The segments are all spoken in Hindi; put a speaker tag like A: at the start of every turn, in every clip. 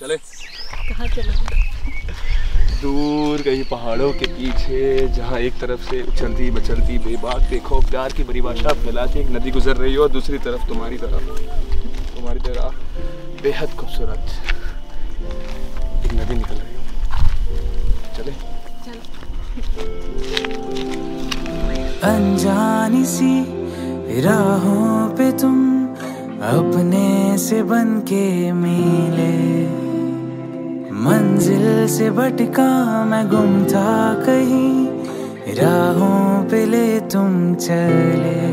A: चले।
B: कहाँ चलोगे
A: दूर कहीं पहाड़ों के पीछे जहाँ एक तरफ़ से उछलती बचलती बेबाक देखो प्यार की परिभाषा फैलाती एक नदी गुजर रही हो और दूसरी तरफ़ तुम्हारी तरफ़ तुम्हारी तरह बेहद खूबसूरत एक नदी निकल रही हो। चले।
C: अनजानी सी राहों पे तुम अपने से बन के मिले मंजिल से भटका मैं गुम था कहीं। राहों पे ले तुम चले।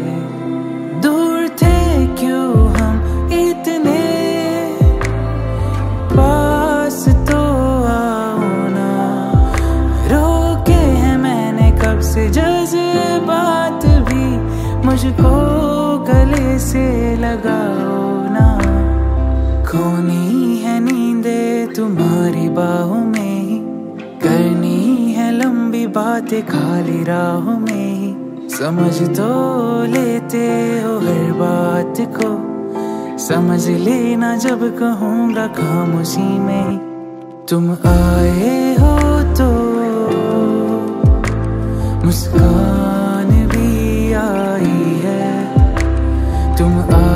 C: दूर थे क्यों हम इतने? पास तो आओ ना। रोके हैं मैंने कब से जज्बात भी। मुझको गले से लगाओ तुम्हारी बाहों में ही करनी है लंबी बातें खाली राहों में। ही समझ तो लेते हो हर बात को, समझ लेना जब कहूँगा खामोशी में। तुम आए हो तो मुस्कान भी आई है। तुम आ